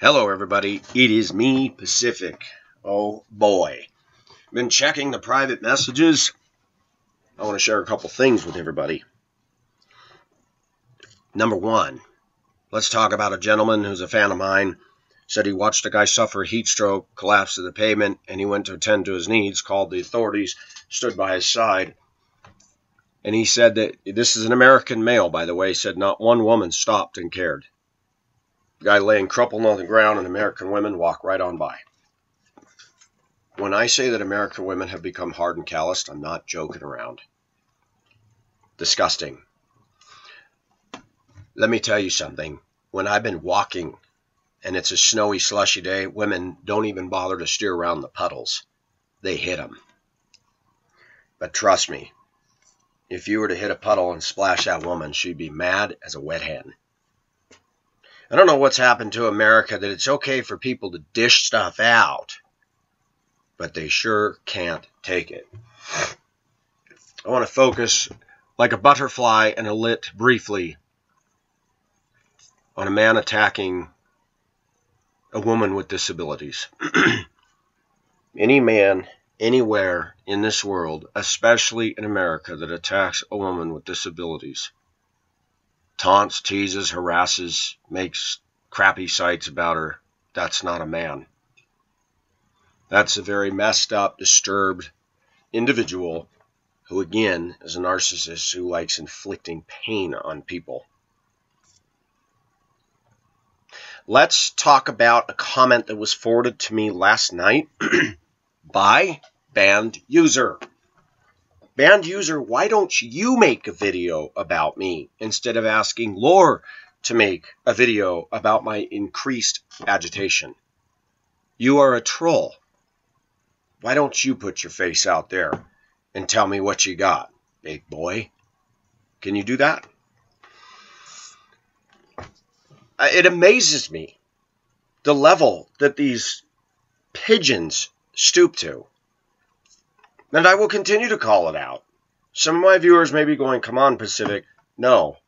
Hello, everybody. It is me, Pacific. Oh boy. Been checking the private messages. I want to share a couple things with everybody. Number one, let's talk about a gentleman who's a fan of mine. Said he watched a guy suffer a heat stroke, collapse to the pavement, and he went to attend to his needs, called the authorities, stood by his side. And he said that this is an American male, by the way, said not one woman stopped and cared. Guy laying crumpled on the ground, and American women walk right on by. When I say that American women have become hard and calloused, I'm not joking around. Disgusting. Let me tell you something. When I've been walking and it's a snowy, slushy day, women don't even bother to steer around the puddles. They hit them. But trust me, if you were to hit a puddle and splash that woman, she'd be mad as a wet hen. I don't know what's happened to America that it's okay for people to dish stuff out, but they sure can't take it. I want to focus like a butterfly and a lit briefly on a man attacking a woman with disabilities. Any man anywhere in this world, especially in America, that attacks a woman with disabilities taunts, teases, harasses, makes crappy sites about her, that's not a man. That's a very messed up, disturbed individual who, again, is a narcissist who likes inflicting pain on people. Let's talk about a comment that was forwarded to me last night by Banned User. Banned user, why don't you make a video about me instead of asking Lore to make a video about my increased agitation? You are a troll. Why don't you put your face out there and tell me what you got, big boy? Can you do that? It amazes me the level that these pigeons stoop to. And I will continue to call it out. Some of my viewers may be going, come on, Pacific. No.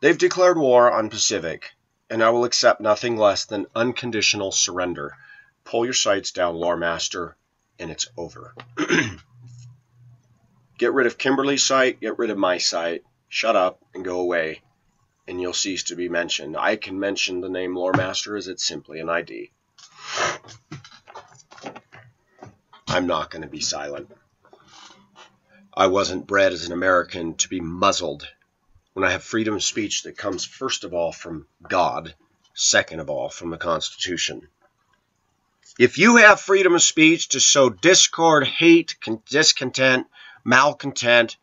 They've declared war on Pacific, and I will accept nothing less than unconditional surrender. Pull your sites down, Lore Master, and it's over. get rid of Kimberly's site, get rid of my site, shut up, and go away, and you'll cease to be mentioned. I can mention the name Lore Master as it's simply an ID. I'm not going to be silent. I wasn't bred as an American to be muzzled when I have freedom of speech that comes first of all from God, second of all from the Constitution. If you have freedom of speech to sow discord, hate, discontent, malcontent,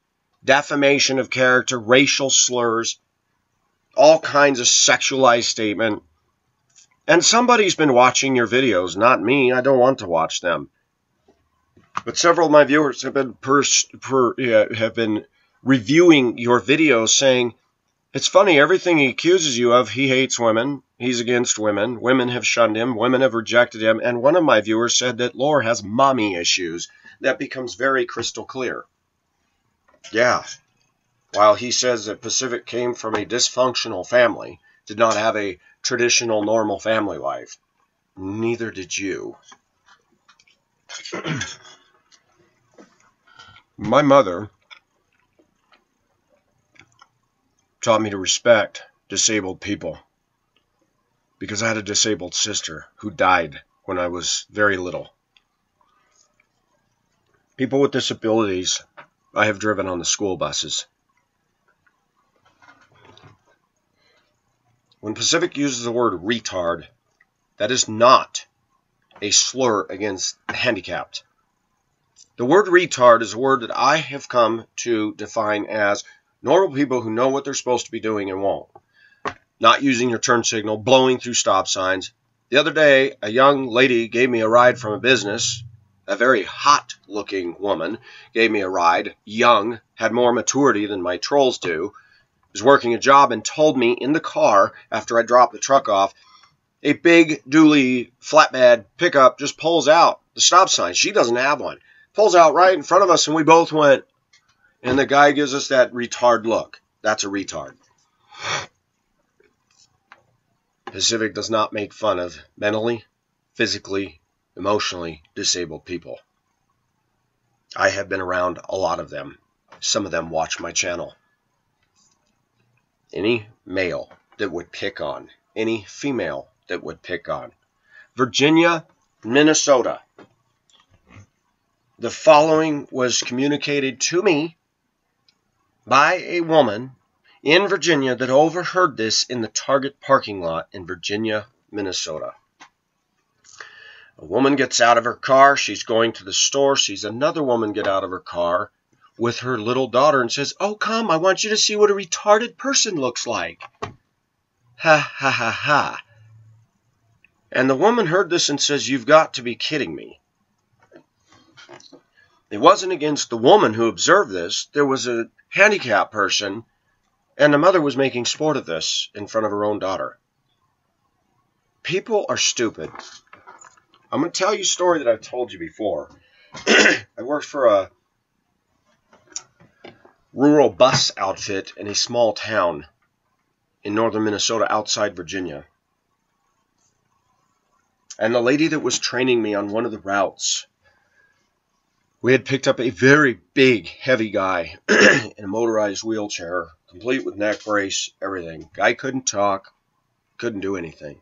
defamation of character, racial slurs, all kinds of sexualized statement, and somebody's been watching your videos, not me, I don't want to watch them. But several of my viewers have been per, have been reviewing your videos saying it's funny everything he accuses you of he hates women he's against women women have shunned him women have rejected him. And one of my viewers said that Lore has mommy issues that becomes very crystal clear. Yeah. While he says that Pacific came from a dysfunctional family did not have a traditional normal family life. Neither did you My mother taught me to respect disabled people because I had a disabled sister who died when I was very little. People with disabilities, I have driven on the school buses. When Pacific uses the word retard, that is not a slur against the handicapped. The word retard is a word that I have come to define as normal people who know what they're supposed to be doing and won't. Not using your turn signal, blowing through stop signs. The other day, a young lady gave me a ride from a business. A very hot looking woman gave me a ride, young, had more maturity than my trolls do, was working a job and told me in the car after I dropped the truck off, a big dually flatbed pickup just pulls out the stop sign. She doesn't have one pulls out right in front of us, and we both went. And the guy gives us that retard look. That's a retard. Pacific does not make fun of mentally, physically, emotionally disabled people. I have been around a lot of them. Some of them watch my channel. Any male that would pick on, any female that would pick on. Virginia, Minnesota. The following was communicated to me by a woman in Virginia that overheard this in the Target parking lot in Virginia, Minnesota. A woman gets out of her car. She's going to the store. Sees another woman get out of her car with her little daughter and says, Oh, come, I want you to see what a retarded person looks like. Ha ha ha ha. And the woman heard this and says, You've got to be kidding me. It wasn't against the woman who observed this. There was a handicapped person, and the mother was making sport of this in front of her own daughter. People are stupid. I'm going to tell you a story that I've told you before. I worked for a rural bus outfit in a small town in northern Minnesota outside Virginia. And the lady that was training me on one of the routes, we had picked up a very big, heavy guy in a motorized wheelchair, complete with neck brace, everything. Guy couldn't talk, couldn't do anything.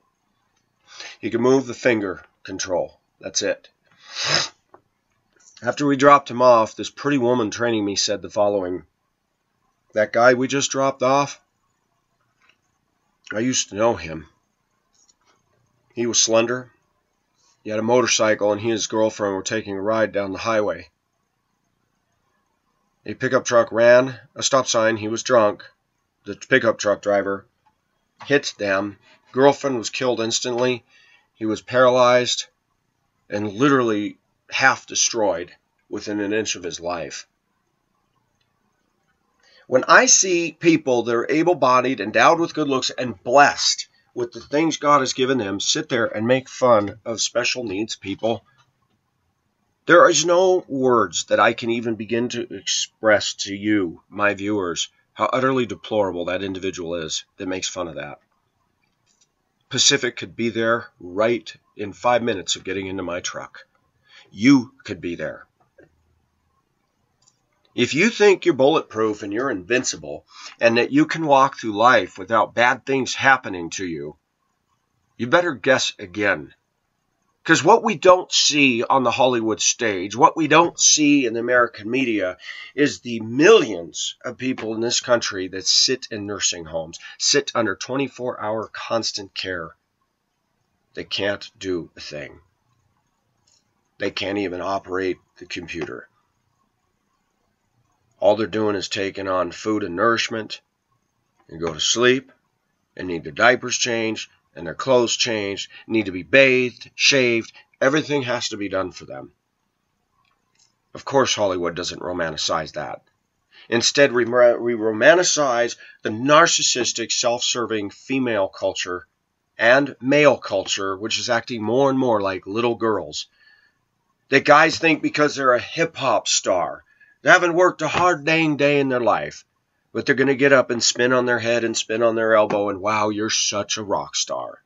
He could move the finger control. That's it. After we dropped him off, this pretty woman training me said the following That guy we just dropped off, I used to know him. He was slender. He had a motorcycle, and he and his girlfriend were taking a ride down the highway. A pickup truck ran a stop sign. He was drunk. The pickup truck driver hit them. Girlfriend was killed instantly. He was paralyzed and literally half destroyed within an inch of his life. When I see people that are able bodied, endowed with good looks, and blessed with the things God has given them sit there and make fun of special needs people, there is no words that I can even begin to express to you, my viewers, how utterly deplorable that individual is that makes fun of that. Pacific could be there right in five minutes of getting into my truck. You could be there. If you think you're bulletproof and you're invincible and that you can walk through life without bad things happening to you, you better guess again. Because what we don't see on the Hollywood stage, what we don't see in the American media, is the millions of people in this country that sit in nursing homes, sit under 24 hour constant care. They can't do a thing. They can't even operate the computer. All they're doing is taking on food and nourishment and go to sleep and need their diapers changed and their clothes changed, need to be bathed, shaved. Everything has to be done for them. Of course, Hollywood doesn't romanticize that. Instead, we, romanticize the narcissistic, self serving female culture and male culture, which is acting more and more like little girls. That guys think because they're a hip hop star, they haven't worked a hard dang day in their life, but they're going to get up and spin on their head and spin on their elbow, and wow, you're such a rock star.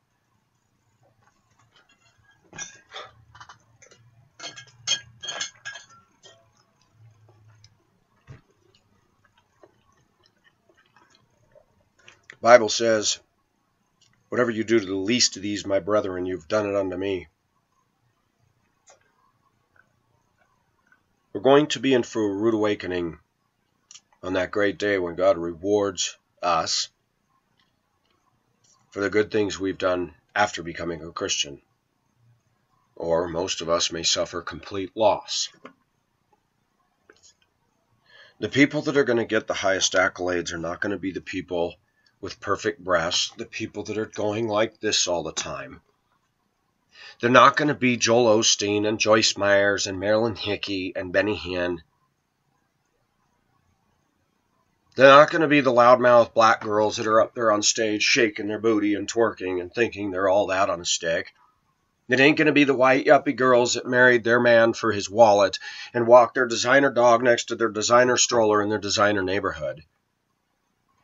Bible says, Whatever you do to the least of these, my brethren, you've done it unto me. We're going to be in for a rude awakening on that great day when God rewards us for the good things we've done after becoming a Christian. Or most of us may suffer complete loss. The people that are going to get the highest accolades are not going to be the people with perfect breasts, the people that are going like this all the time. They're not going to be Joel Osteen and Joyce Myers and Marilyn Hickey and Benny Hinn they're not going to be the loudmouth black girls that are up there on stage shaking their booty and twerking and thinking they're all that on a stick. It ain't going to be the white yuppie girls that married their man for his wallet and walked their designer dog next to their designer stroller in their designer neighborhood.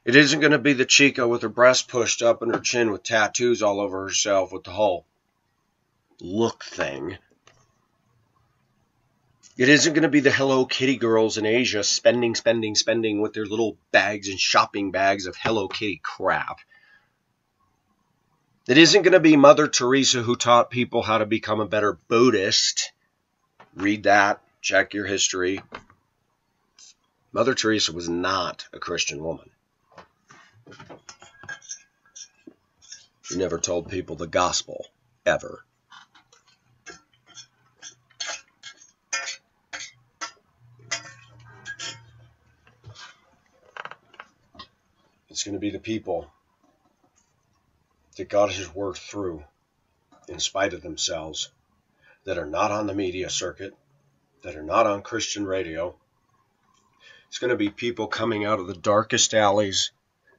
It isn't going to be the chica with her breast pushed up and her chin with tattoos all over herself with the whole look thing. It isn't going to be the Hello Kitty girls in Asia spending, spending, spending with their little bags and shopping bags of Hello Kitty crap. It isn't going to be Mother Teresa who taught people how to become a better Buddhist. Read that, check your history. Mother Teresa was not a Christian woman. She never told people the gospel, ever. It's going to be the people that God has worked through in spite of themselves that are not on the media circuit, that are not on Christian radio. It's going to be people coming out of the darkest alleys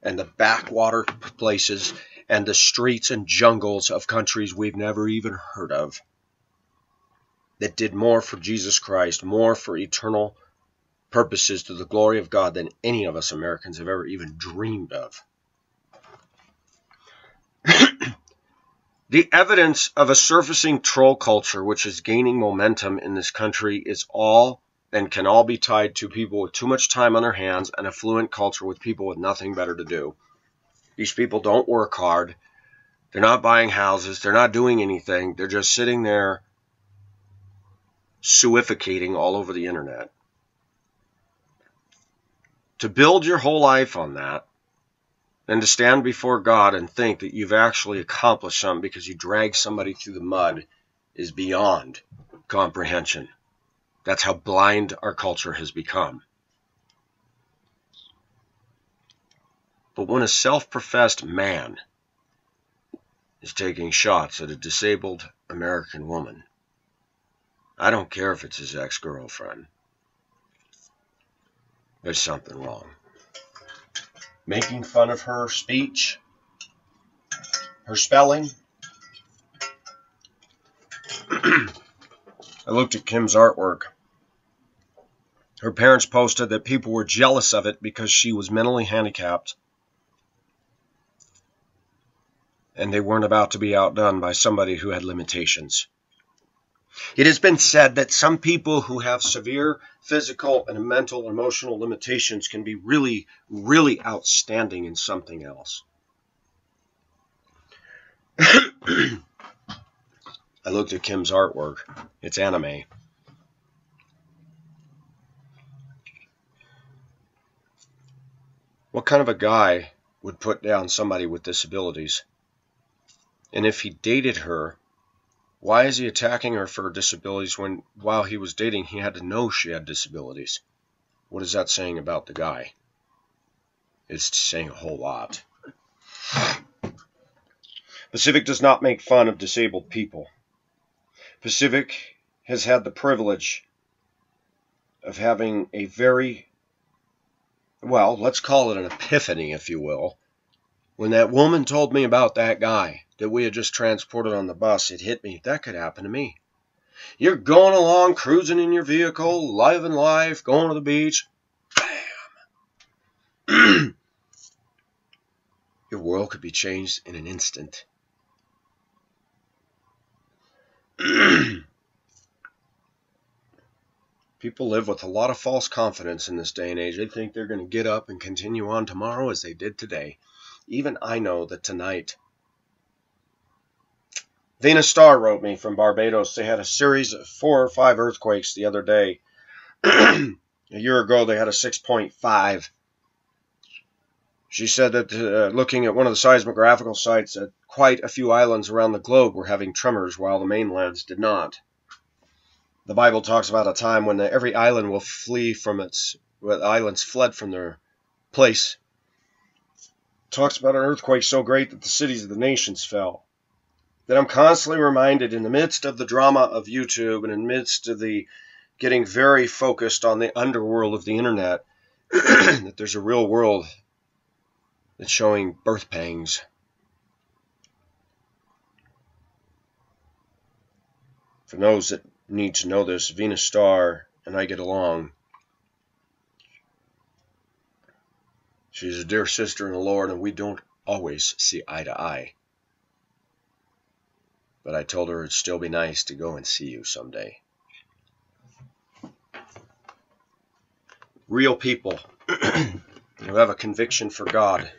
and the backwater places and the streets and jungles of countries we've never even heard of that did more for Jesus Christ, more for eternal purposes to the glory of God than any of us Americans have ever even dreamed of. the evidence of a surfacing troll culture which is gaining momentum in this country is all and can all be tied to people with too much time on their hands and affluent culture with people with nothing better to do. These people don't work hard. They're not buying houses. They're not doing anything. They're just sitting there suificating all over the internet. To build your whole life on that, and to stand before God and think that you've actually accomplished something because you dragged somebody through the mud is beyond comprehension. That's how blind our culture has become. But when a self professed man is taking shots at a disabled American woman, I don't care if it's his ex girlfriend, there's something wrong making fun of her speech, her spelling. I looked at Kim's artwork. Her parents posted that people were jealous of it because she was mentally handicapped and they weren't about to be outdone by somebody who had limitations. It has been said that some people who have severe physical and mental emotional limitations can be really, really outstanding in something else. I looked at Kim's artwork. It's anime. What kind of a guy would put down somebody with disabilities? And if he dated her, why is he attacking her for disabilities when, while he was dating, he had to know she had disabilities? What is that saying about the guy? It's saying a whole lot. Pacific does not make fun of disabled people. Pacific has had the privilege of having a very, well, let's call it an epiphany, if you will. When that woman told me about that guy, that we had just transported on the bus, it hit me. That could happen to me. You're going along, cruising in your vehicle, living life, going to the beach. Bam! your world could be changed in an instant. People live with a lot of false confidence in this day and age. They think they're going to get up and continue on tomorrow as they did today. Even I know that tonight Venus Star wrote me from Barbados. They had a series of four or five earthquakes the other day. a year ago, they had a 6.5. She said that uh, looking at one of the seismographical sites, that quite a few islands around the globe were having tremors while the mainlands did not. The Bible talks about a time when the, every island will flee from its, well, islands fled from their place. It talks about an earthquake so great that the cities of the nations fell that I'm constantly reminded in the midst of the drama of YouTube and in the midst of the getting very focused on the underworld of the internet that there's a real world that's showing birth pangs. For those that need to know this, Venus Star and I get along. She's a dear sister in the Lord, and we don't always see eye to eye. But I told her it'd still be nice to go and see you someday. Real people who have a conviction for God.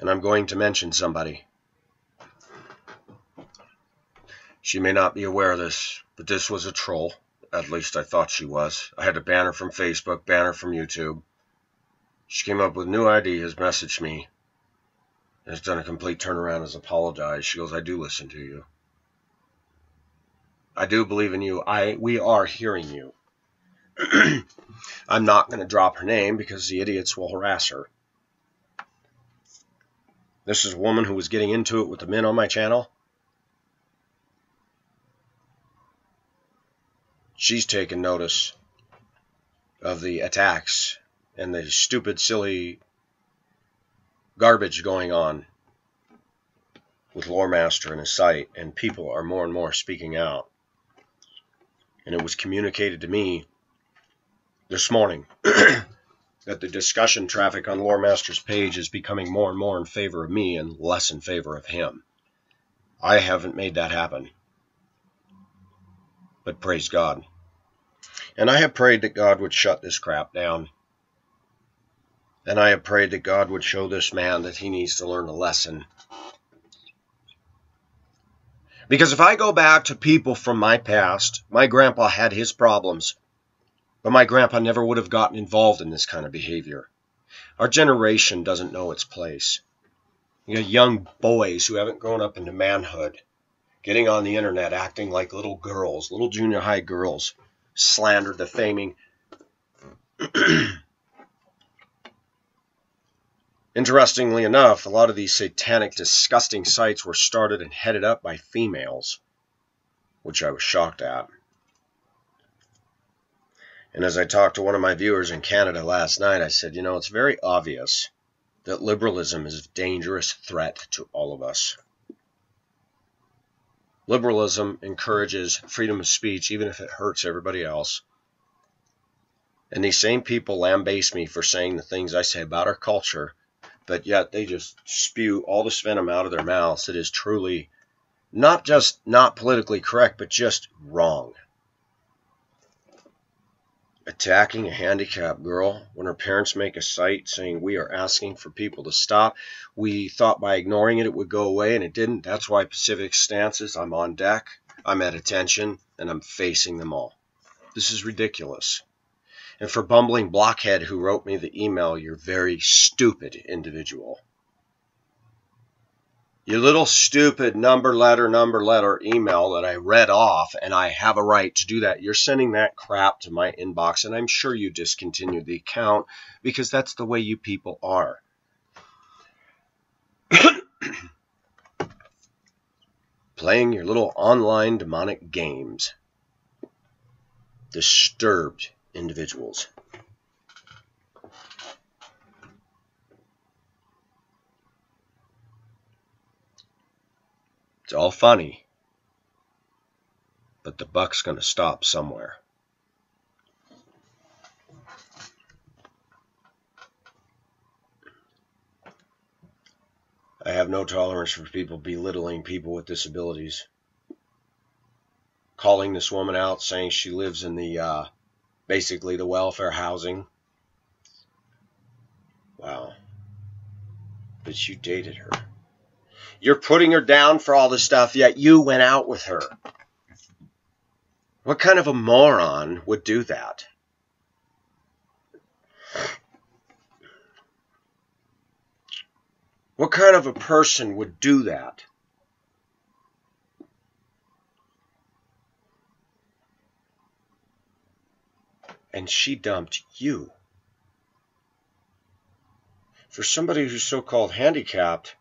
And I'm going to mention somebody. She may not be aware of this, but this was a troll. At least I thought she was. I had to ban her from Facebook, ban her from YouTube. She came up with new ideas, messaged me, and has done a complete turnaround, has apologized. She goes, I do listen to you. I do believe in you. I we are hearing you. I'm not going to drop her name because the idiots will harass her. This is a woman who was getting into it with the men on my channel. she's taken notice of the attacks and the stupid, silly garbage going on with Loremaster and his site, and people are more and more speaking out. And it was communicated to me this morning that the discussion traffic on Loremaster's page is becoming more and more in favor of me and less in favor of him. I haven't made that happen. But praise God. And I have prayed that God would shut this crap down. And I have prayed that God would show this man that he needs to learn a lesson. Because if I go back to people from my past, my grandpa had his problems, but my grandpa never would have gotten involved in this kind of behavior. Our generation doesn't know its place. You got young boys who haven't grown up into manhood getting on the internet acting like little girls, little junior high girls, slander, defaming. Interestingly enough, a lot of these satanic, disgusting sites were started and headed up by females, which I was shocked at. And as I talked to one of my viewers in Canada last night, I said, you know, it's very obvious that liberalism is a dangerous threat to all of us. Liberalism encourages freedom of speech, even if it hurts everybody else. And these same people lambaste me for saying the things I say about our culture, but yet they just spew all this venom out of their mouths. It is truly not just not politically correct, but just wrong attacking a handicapped girl when her parents make a site saying we are asking for people to stop. We thought by ignoring it it would go away and it didn't. That's why Pacific stances. I'm on deck, I'm at attention, and I'm facing them all. This is ridiculous. And for bumbling blockhead who wrote me the email, you're very stupid individual. You little stupid number letter, number letter email that I read off, and I have a right to do that. You're sending that crap to my inbox, and I'm sure you discontinued the account because that's the way you people are. Playing your little online demonic games. Disturbed individuals. It's all funny, but the buck's going to stop somewhere. I have no tolerance for people belittling people with disabilities. Calling this woman out, saying she lives in the uh, basically the welfare housing. Wow. But you dated her. You're putting her down for all this stuff, yet you went out with her. What kind of a moron would do that? What kind of a person would do that? And she dumped you. For somebody who's so called handicapped,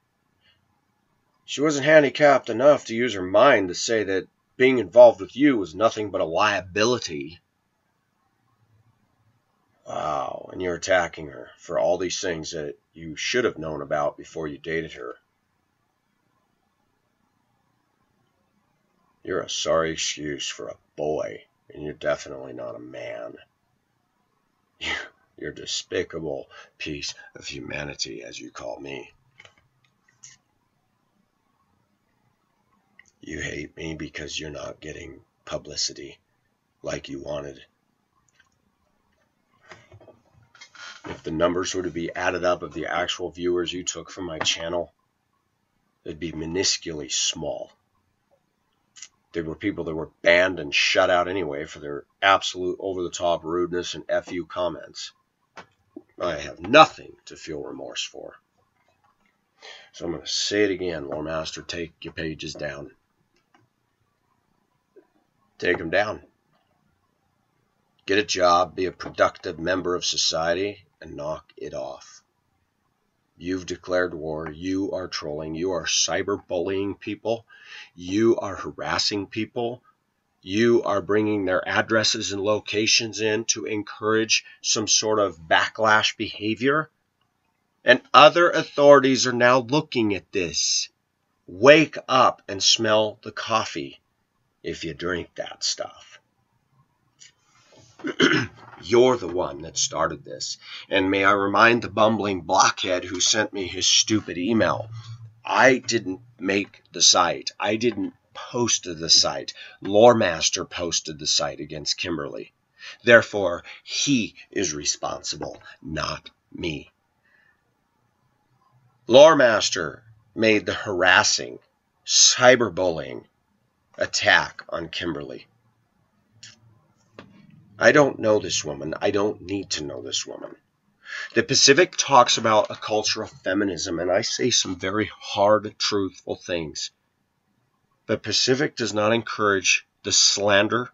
she wasn't handicapped enough to use her mind to say that being involved with you was nothing but a liability. Wow, and you're attacking her for all these things that you should have known about before you dated her. You're a sorry excuse for a boy. And you're definitely not a man. You're despicable piece of humanity, as you call me. You hate me because you're not getting publicity like you wanted. If the numbers were to be added up of the actual viewers you took from my channel, it'd be minusculely small. There were people that were banned and shut out anyway for their absolute over the top rudeness and FU comments. I have nothing to feel remorse for. So I'm going to say it again, Lore Master, take your pages down. Take them down. Get a job, be a productive member of society, and knock it off. You've declared war. You are trolling. You are cyberbullying people. You are harassing people. You are bringing their addresses and locations in to encourage some sort of backlash behavior. And other authorities are now looking at this. Wake up and smell the coffee if you drink that stuff. You're the one that started this. And may I remind the bumbling blockhead who sent me his stupid email I didn't make the site. I didn't post the site. Loremaster posted the site against Kimberly. Therefore, he is responsible, not me. Loremaster made the harassing, cyberbullying, attack on Kimberly. I don't know this woman. I don't need to know this woman. The Pacific talks about a culture of feminism, and I say some very hard, truthful things. The Pacific does not encourage the slander,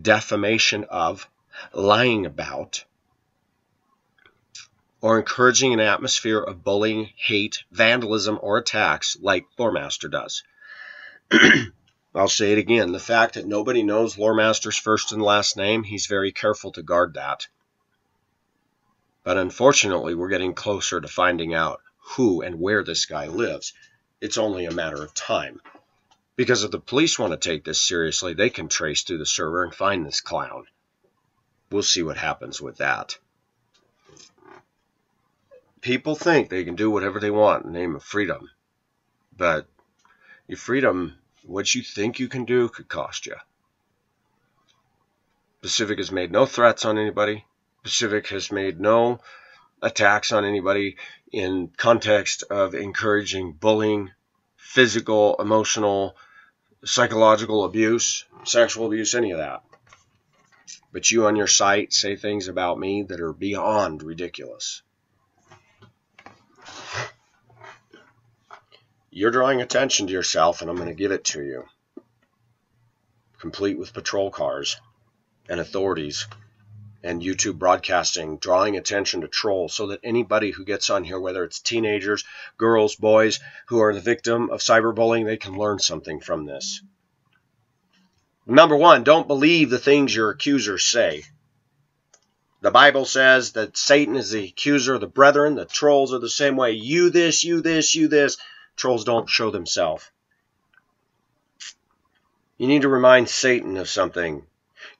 defamation of, lying about, or encouraging an atmosphere of bullying, hate, vandalism, or attacks like Loremaster does. I'll say it again. The fact that nobody knows Loremaster's first and last name, he's very careful to guard that. But unfortunately, we're getting closer to finding out who and where this guy lives. It's only a matter of time. Because if the police want to take this seriously, they can trace through the server and find this clown. We'll see what happens with that. People think they can do whatever they want in the name of freedom. But your freedom what you think you can do could cost you. Pacific has made no threats on anybody. Pacific has made no attacks on anybody in context of encouraging bullying, physical, emotional, psychological abuse, sexual abuse, any of that. But you on your site say things about me that are beyond ridiculous. You're drawing attention to yourself, and I'm going to give it to you. Complete with patrol cars and authorities and YouTube broadcasting, drawing attention to trolls so that anybody who gets on here, whether it's teenagers, girls, boys, who are the victim of cyberbullying, they can learn something from this. Number one, don't believe the things your accusers say. The Bible says that Satan is the accuser of the brethren. The trolls are the same way. You this, you this, you this. Trolls don't show themselves. You need to remind Satan of something.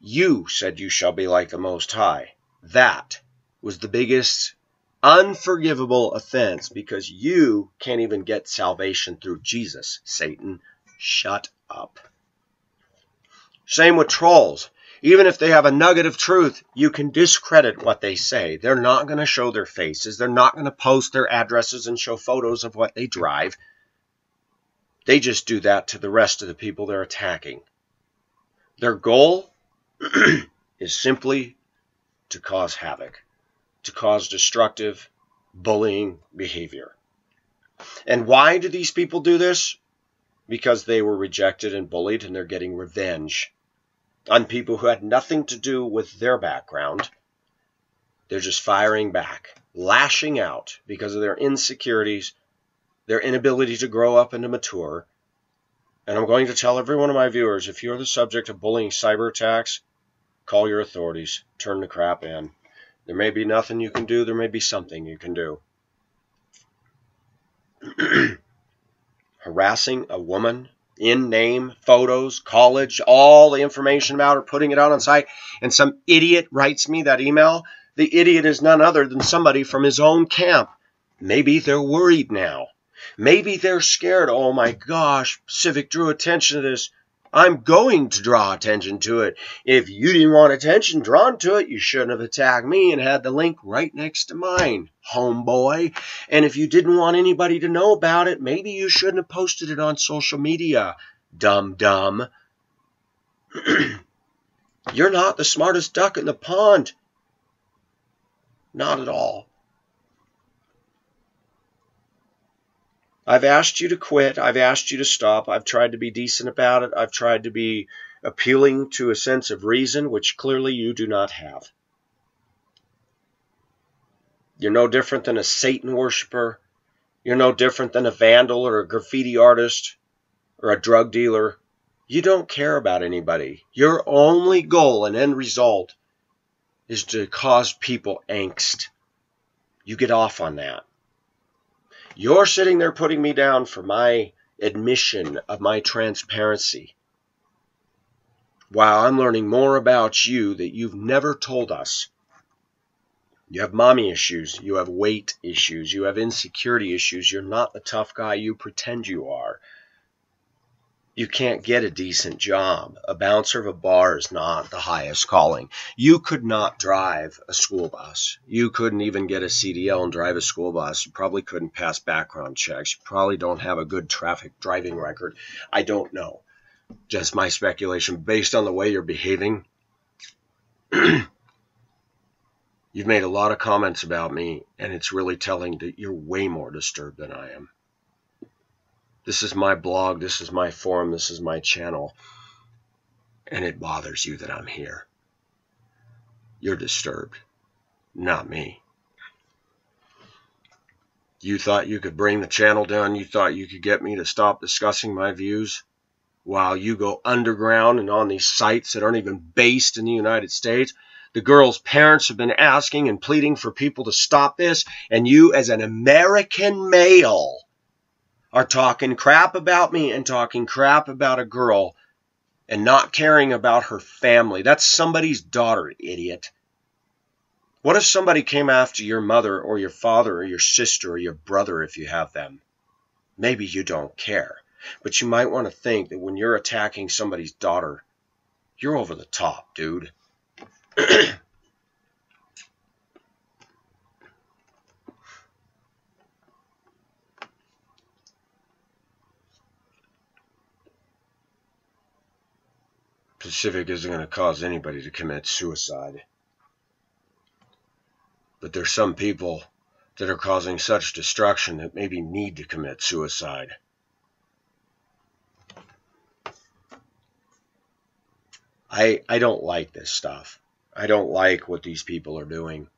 You said you shall be like the Most High. That was the biggest unforgivable offense because you can't even get salvation through Jesus. Satan, shut up. Same with trolls. Even if they have a nugget of truth, you can discredit what they say. They're not going to show their faces. They're not going to post their addresses and show photos of what they drive. They just do that to the rest of the people they're attacking. Their goal is simply to cause havoc, to cause destructive, bullying behavior. And why do these people do this? Because they were rejected and bullied and they're getting revenge on people who had nothing to do with their background. They're just firing back, lashing out because of their insecurities their inability to grow up and to mature. And I'm going to tell every one of my viewers if you're the subject of bullying cyber attacks, call your authorities. Turn the crap in. There may be nothing you can do, there may be something you can do. Harassing a woman in name, photos, college, all the information about her, putting it out on site, and some idiot writes me that email, the idiot is none other than somebody from his own camp. Maybe they're worried now. Maybe they're scared. Oh my gosh, Civic drew attention to this. I'm going to draw attention to it. If you didn't want attention drawn to it, you shouldn't have attacked me and had the link right next to mine, homeboy. And if you didn't want anybody to know about it, maybe you shouldn't have posted it on social media, dumb dumb. You're not the smartest duck in the pond. Not at all. I've asked you to quit. I've asked you to stop. I've tried to be decent about it. I've tried to be appealing to a sense of reason, which clearly you do not have. You're no different than a Satan worshiper. You're no different than a vandal or a graffiti artist or a drug dealer. You don't care about anybody. Your only goal and end result is to cause people angst. You get off on that. You're sitting there putting me down for my admission of my transparency. While I'm learning more about you that you've never told us. You have mommy issues. You have weight issues. You have insecurity issues. You're not the tough guy you pretend you are you can't get a decent job. A bouncer of a bar is not the highest calling. You could not drive a school bus. You couldn't even get a CDL and drive a school bus. You probably couldn't pass background checks. You probably don't have a good traffic driving record. I don't know. Just my speculation based on the way you're behaving. You've made a lot of comments about me, and it's really telling that you're way more disturbed than I am. This is my blog, this is my forum, this is my channel. And it bothers you that I'm here. You're disturbed, not me. You thought you could bring the channel down, you thought you could get me to stop discussing my views while you go underground and on these sites that aren't even based in the United States. The girl's parents have been asking and pleading for people to stop this, and you, as an American male, are talking crap about me and talking crap about a girl and not caring about her family. That's somebody's daughter, idiot. What if somebody came after your mother or your father or your sister or your brother if you have them? Maybe you don't care, but you might want to think that when you're attacking somebody's daughter, you're over the top, dude. Pacific isn't going to cause anybody to commit suicide. But there's some people that are causing such destruction that maybe need to commit suicide. I I don't like this stuff. I don't like what these people are doing.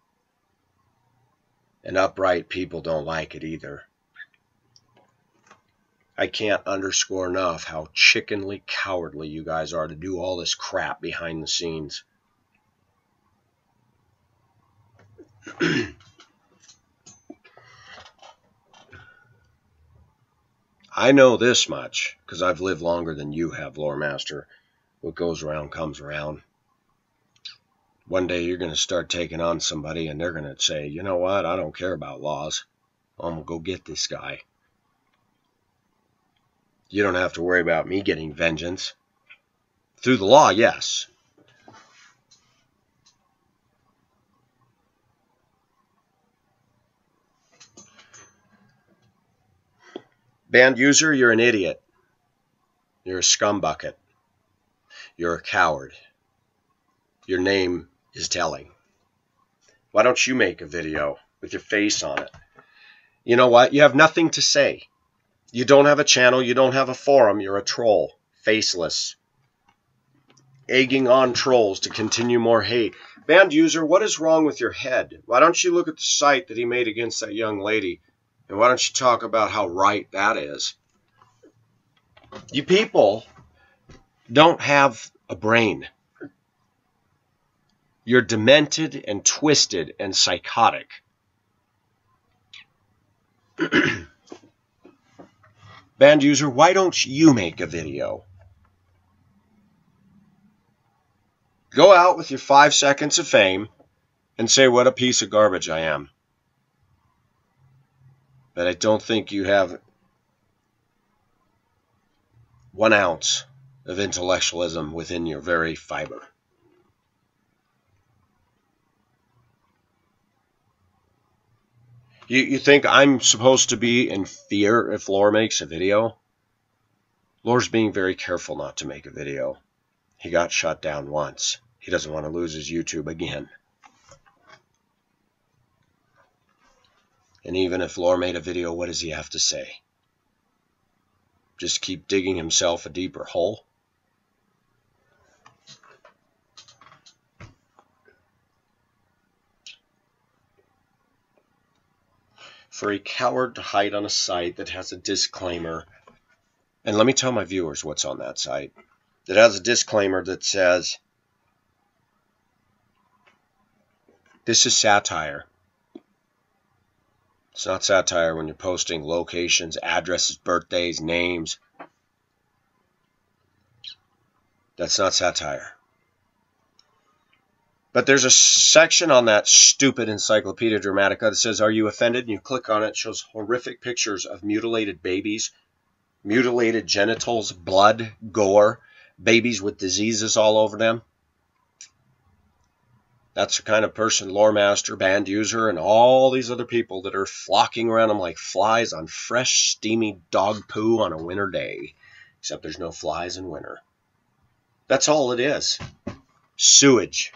And upright people don't like it either. I can't underscore enough how chickenly cowardly you guys are to do all this crap behind the scenes. I know this much because I've lived longer than you have, Lore Master. What goes around comes around. One day you're going to start taking on somebody and they're going to say, you know what, I don't care about laws. I'm going to go get this guy. You don't have to worry about me getting vengeance. Through the law, yes. Banned user, you're an idiot. You're a scumbucket. You're a coward. Your name is telling. Why don't you make a video with your face on it? You know what? You have nothing to say. You don't have a channel, you don't have a forum, you're a troll. Faceless. Egging on trolls to continue more hate. Banned user, what is wrong with your head? Why don't you look at the site that he made against that young lady? And why don't you talk about how right that is? You people don't have a brain. You're demented and twisted and psychotic. Banned user, why don't you make a video? Go out with your five seconds of fame and say what a piece of garbage I am. But I don't think you have one ounce of intellectualism within your very fiber. You, you think I'm supposed to be in fear if Lore makes a video? Lore's being very careful not to make a video. He got shut down once. He doesn't want to lose his YouTube again. And even if Lore made a video, what does he have to say? Just keep digging himself a deeper hole? For a coward to hide on a site that has a disclaimer, and let me tell my viewers what's on that site that has a disclaimer that says, This is satire. It's not satire when you're posting locations, addresses, birthdays, names. That's not satire. But there's a section on that stupid Encyclopedia Dramatica that says, Are you offended? And you click on it, it shows horrific pictures of mutilated babies, mutilated genitals, blood, gore, babies with diseases all over them. That's the kind of person Lore Master, Banned User, and all these other people that are flocking around them like flies on fresh, steamy dog poo on a winter day. Except there's no flies in winter. That's all it is. Sewage.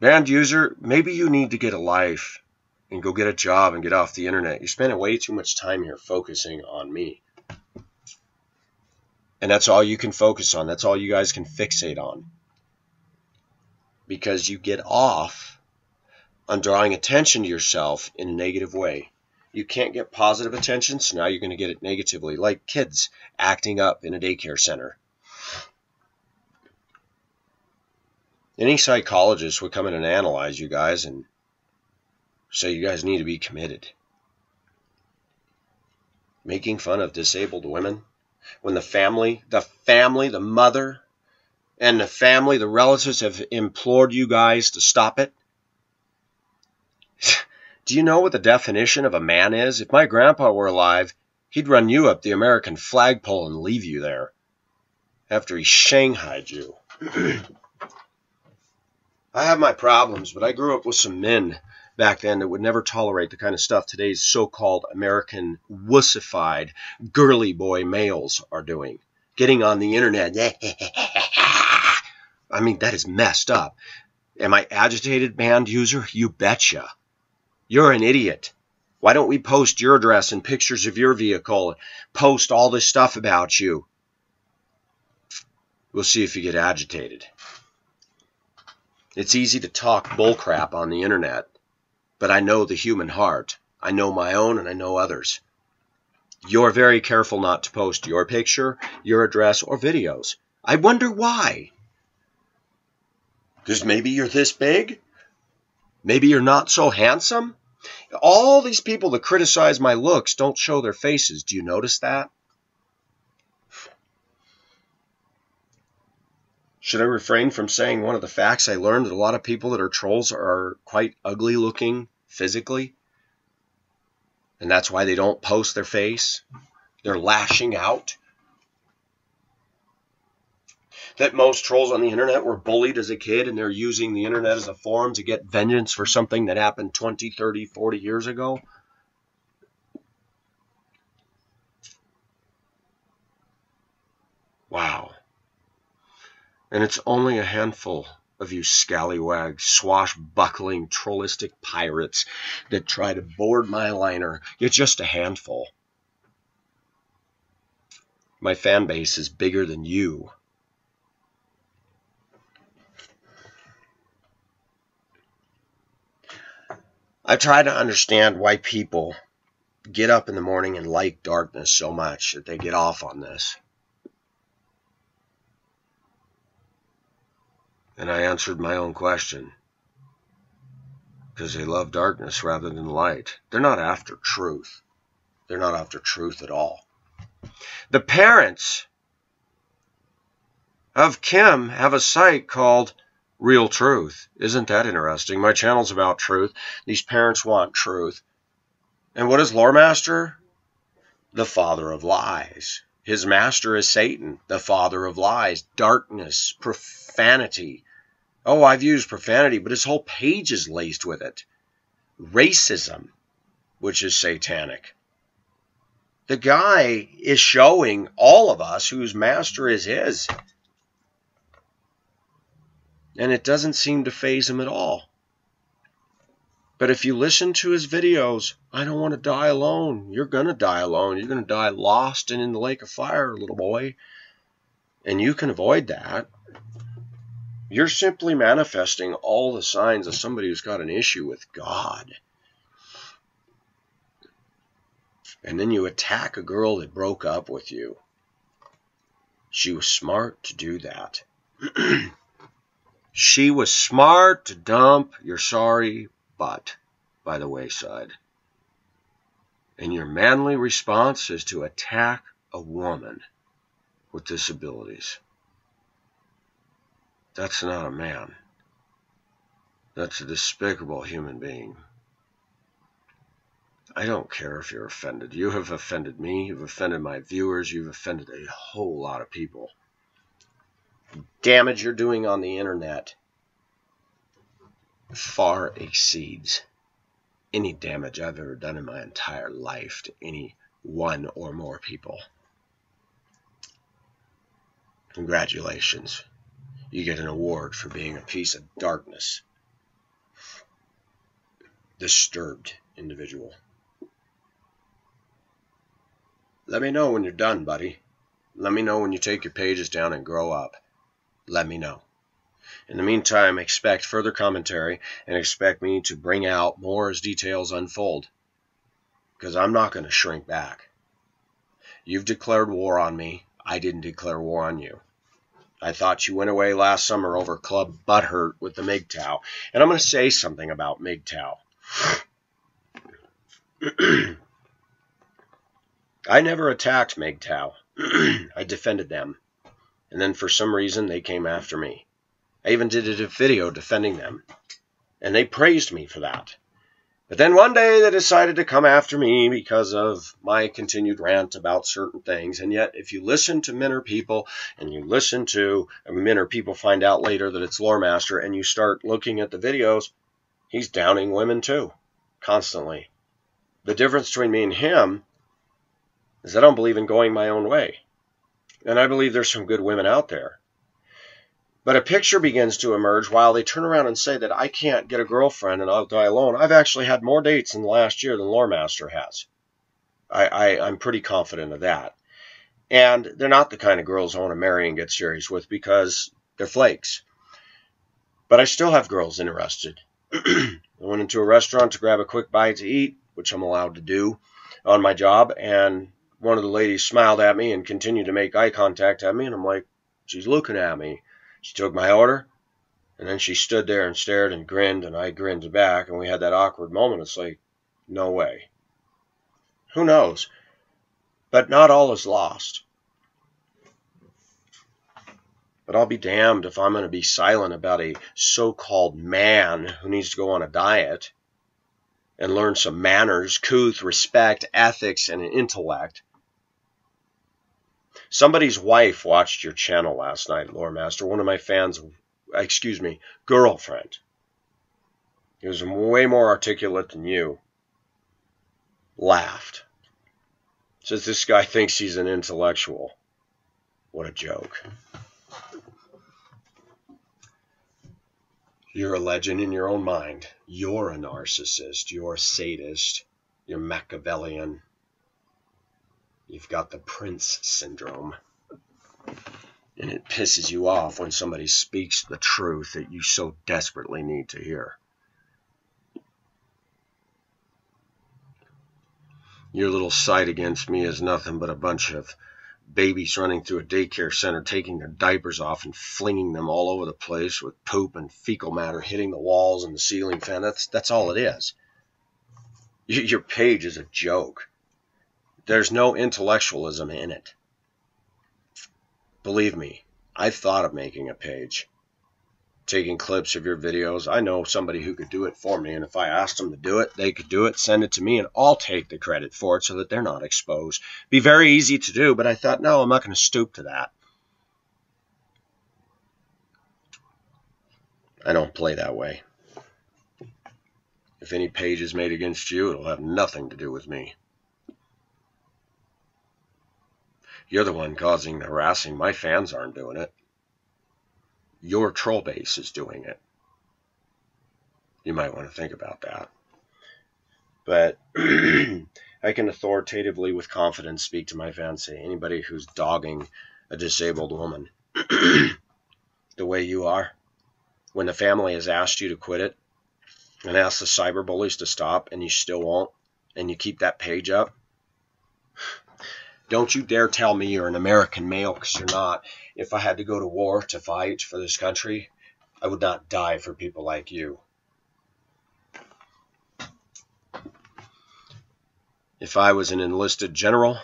Banned User, maybe you need to get a life and go get a job and get off the internet. You're spending way too much time here focusing on me. And that's all you can focus on. That's all you guys can fixate on. Because you get off on drawing attention to yourself in a negative way. You can't get positive attention, so now you're going to get it negatively, like kids acting up in a daycare center. Any psychologist would come in and analyze you guys and say you guys need to be committed. Making fun of disabled women when the family, the family, the mother, and the family, the relatives have implored you guys to stop it? Do you know what the definition of a man is? If my grandpa were alive, he'd run you up the American flagpole and leave you there after he shanghaied you. I have my problems, but I grew up with some men back then that would never tolerate the kind of stuff today's so-called American wussified girly boy males are doing. Getting on the internet. I mean, that is messed up. Am I agitated Banned User? You betcha. You're an idiot. Why don't we post your address and pictures of your vehicle? Post all this stuff about you. We'll see if you get agitated. It's easy to talk bullcrap on the internet. But I know the human heart. I know my own and I know others. You're very careful not to post your picture, your address, or videos. I wonder why. Because maybe you're this big? Maybe you're not so handsome? All these people that criticize my looks don't show their faces. Do you notice that? Should I refrain from saying one of the facts I learned that a lot of people that are trolls are quite ugly looking physically? And that's why they don't post their face? They're lashing out? That most trolls on the internet were bullied as a kid and they're using the internet as a forum to get vengeance for something that happened 20, 30, 40 years ago? Wow. And it's only a handful of you scallywag, swashbuckling, trollistic pirates that try to board my liner. You're just a handful. My fan base is bigger than you. I try to understand why people get up in the morning and like darkness so much that they get off on this. And I answered my own question. because they love darkness rather than light. They're not after truth. They're not after truth at all. The parents of Kim have a site called Real Truth. Isn't that interesting? My channel's about truth. These parents want truth. And what is Lore Master? The father of lies. His master is Satan, the father of lies, darkness, profanity. Oh, I've used profanity, but his whole page is laced with it. Racism, which is satanic. The guy is showing all of us whose master is his. And it doesn't seem to faze him at all. But if you listen to his videos, I don't want to die alone. You're going to die alone. You're going to die lost and in the lake of fire, little boy. And you can avoid that. You're simply manifesting all the signs of somebody who's got an issue with God. And then you attack a girl that broke up with you. She was smart to do that. she was smart to dump your sorry butt by the wayside. And your manly response is to attack a woman with disabilities. That's not a man. That's a despicable human being. I don't care if you're offended. You have offended me. You've offended my viewers. You've offended a whole lot of people. Damage you're doing on the internet far exceeds any damage I've ever done in my entire life to any one or more people. Congratulations. You get an award for being a piece of darkness. Disturbed individual. Let me know when you're done, buddy. Let me know when you take your pages down and grow up. Let me know. In the meantime, expect further commentary and expect me to bring out more as details unfold. Because I'm not going to shrink back. You've declared war on me. I didn't declare war on you. I thought you went away last summer over Club Butthurt with the MGTOW. And I'm going to say something about MGTOW. I never attacked MGTOW. I defended them. And then for some reason they came after me. I even did a video defending them. And they praised me for that. But then one day they decided to come after me because of my continued rant about certain things. And yet, if you listen to Minner people and you listen to Minner people find out later that it's Lore Master and you start looking at the videos, he's downing women too, constantly. The difference between me and him is I don't believe in going my own way. And I believe there's some good women out there. But a picture begins to emerge while they turn around and say that I can't get a girlfriend and I'll die alone. I've actually had more dates in the last year than Lore Master has. I, I, I'm pretty confident of that. And they're not the kind of girls I want to marry and get serious with because they're flakes. But I still have girls interested. I went into a restaurant to grab a quick bite to eat, which I'm allowed to do on my job, and one of the ladies smiled at me and continued to make eye contact at me, and I'm like, she's looking at me. She took my order, and then she stood there and stared and grinned, and I grinned back, and we had that awkward moment. It's like, no way. Who knows? But not all is lost. But I'll be damned if I'm going to be silent about a so called man who needs to go on a diet and learn some manners, couth, respect, ethics, and intellect Somebody's wife watched your channel last night, Lore Master. One of my fans, excuse me, girlfriend. He was way more articulate than you. Laughed. Says this guy thinks he's an intellectual. What a joke. You're a legend in your own mind. You're a narcissist. You're a sadist. You're Machiavellian. You've got the prince syndrome. And it pisses you off when somebody speaks the truth that you so desperately need to hear. Your little side against me is nothing but a bunch of babies running through a daycare center, taking their diapers off and flinging them all over the place with poop and fecal matter hitting the walls and the ceiling fan. That's that's all it is. Your page is a joke. There's no intellectualism in it. Believe me, I've thought of making a page taking clips of your videos. I know somebody who could do it for me, and if I asked them to do it, they could do it, send it to me, and I'll take the credit for it so that they're not exposed. Be very easy to do, but I thought, no, I'm not going to stoop to that. I don't play that way. If any page is made against you, it'll have nothing to do with me. You're the one causing the harassing. My fans aren't doing it your troll base is doing it. You might want to think about that. But I can authoritatively, with confidence, speak to my fans, say anybody who's dogging a disabled woman the way you are, when the family has asked you to quit it and asked the cyber bullies to stop and you still won't, and you keep that page up, don't you dare tell me you're an American male because you're not. If I had to go to war to fight for this country, I would not die for people like you. If I was an enlisted general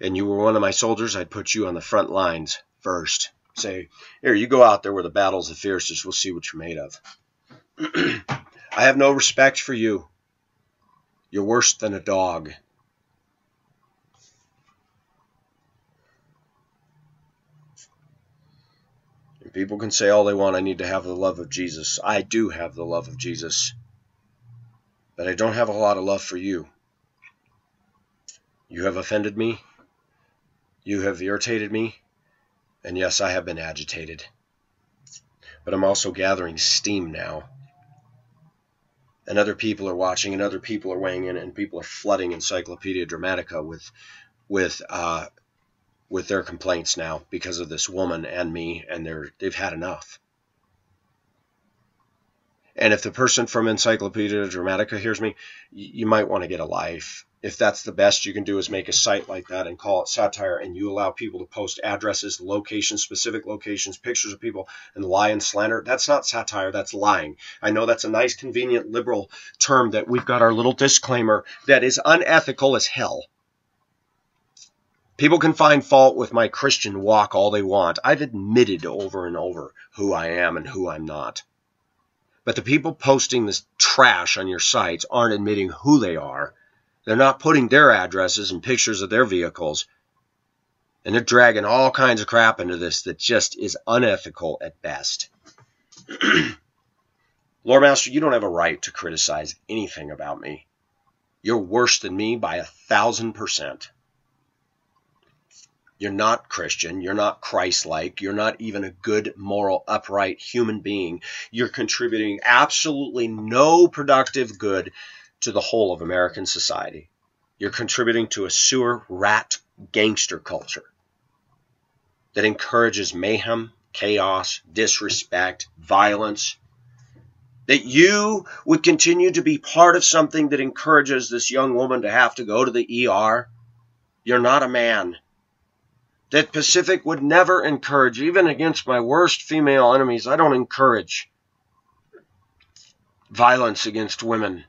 and you were one of my soldiers, I'd put you on the front lines first. Say, here, you go out there where the battle's the fiercest. We'll see what you're made of. I have no respect for you. You're worse than a dog. People can say all they want, I need to have the love of Jesus. I do have the love of Jesus. But I don't have a lot of love for you. You have offended me. You have irritated me. And yes, I have been agitated. But I'm also gathering steam now. And other people are watching, and other people are weighing in, and people are flooding Encyclopedia Dramatica with, with uh, with their complaints now because of this woman and me, and they're they've had enough. And if the person from Encyclopedia Dramatica hears me, you might want to get a life. If that's the best you can do is make a site like that and call it satire, and you allow people to post addresses, locations, specific locations, pictures of people, and lie and slander, that's not satire, that's lying. I know that's a nice, convenient, liberal term that we've got our little disclaimer that is unethical as hell. People can find fault with my Christian walk all they want. I've admitted over and over who I am and who I'm not. But the people posting this trash on your sites aren't admitting who they are. They're not putting their addresses and pictures of their vehicles. And they're dragging all kinds of crap into this that just is unethical at best. Lore Master, you don't have a right to criticize anything about me. You're worse than me by a thousand percent. You're not Christian. You're not Christ like. You're not even a good, moral, upright human being. You're contributing absolutely no productive good to the whole of American society. You're contributing to a sewer rat gangster culture that encourages mayhem, chaos, disrespect, violence. That you would continue to be part of something that encourages this young woman to have to go to the ER. You're not a man that Pacific would never encourage, even against my worst female enemies. I don't encourage violence against women.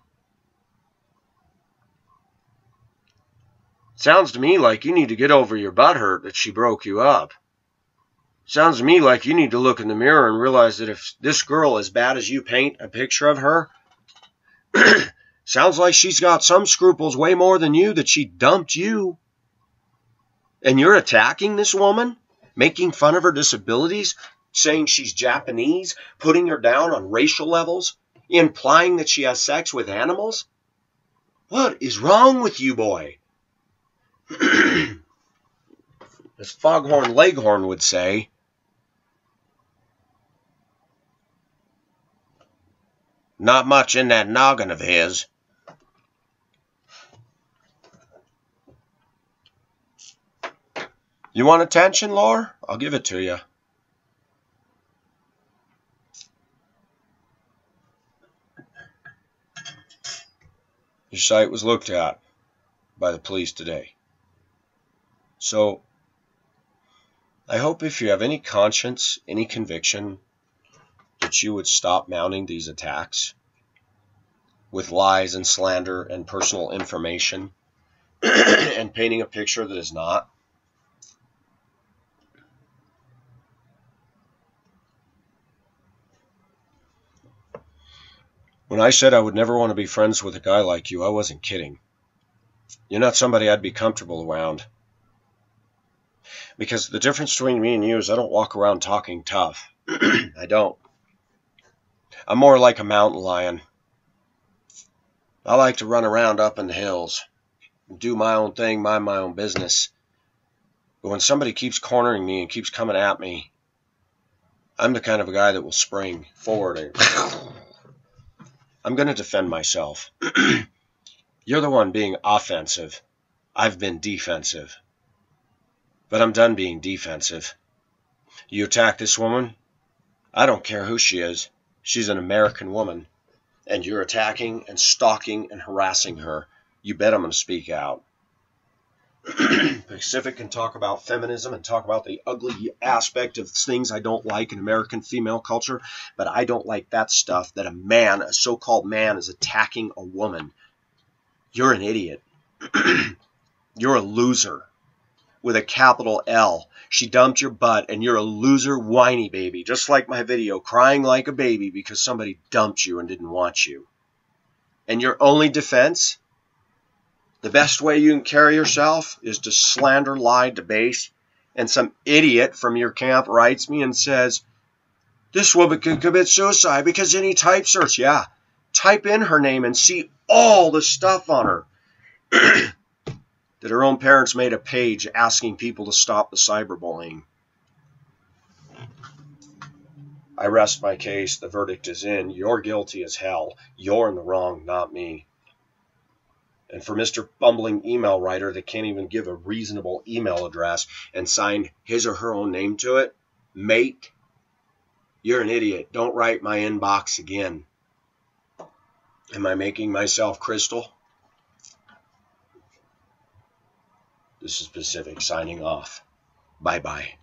Sounds to me like you need to get over your butt hurt that she broke you up. Sounds to me like you need to look in the mirror and realize that if this girl as bad as you paint a picture of her, sounds like she's got some scruples way more than you that she dumped you and you're attacking this woman, making fun of her disabilities, saying she's Japanese, putting her down on racial levels, implying that she has sex with animals? What is wrong with you, boy? As Foghorn Leghorn would say, not much in that noggin of his. You want attention, Lore? I'll give it to you. Your site was looked at by the police today. So, I hope if you have any conscience, any conviction, that you would stop mounting these attacks with lies and slander and personal information and painting a picture that is not. When I said I would never want to be friends with a guy like you, I wasn't kidding. You're not somebody I'd be comfortable around. Because the difference between me and you is I don't walk around talking tough. I don't. I'm more like a mountain lion. I like to run around up in the hills, do my own thing, mind my own business. But when somebody keeps cornering me and keeps coming at me, I'm the kind of a guy that will spring forward and I'm going to defend myself. You're the one being offensive. I've been defensive. But I'm done being defensive. You attack this woman? I don't care who she is. She's an American woman. And you're attacking and stalking and harassing her. You bet I'm going to speak out. Pacific can talk about feminism and talk about the ugly aspect of things I don't like in American female culture, but I don't like that stuff that a man, a so called man, is attacking a woman. You're an idiot. you're a loser with a capital L. She dumped your butt and you're a loser whiny baby, just like my video, crying like a baby because somebody dumped you and didn't want you. And your only defense the best way you can carry yourself is to slander, lie, debase, and some idiot from your camp writes me and says, This woman could commit suicide because any type search. Yeah, type in her name and see all the stuff on her. that her own parents made a page asking people to stop the cyberbullying. I rest my case. The verdict is in. You're guilty as hell. You're in the wrong, not me. And for Mr. Bumbling email writer that can't even give a reasonable email address and sign his or her own name to it, mate, you're an idiot. Don't write my inbox again. Am I making myself crystal? This is Pacific signing off. Bye bye.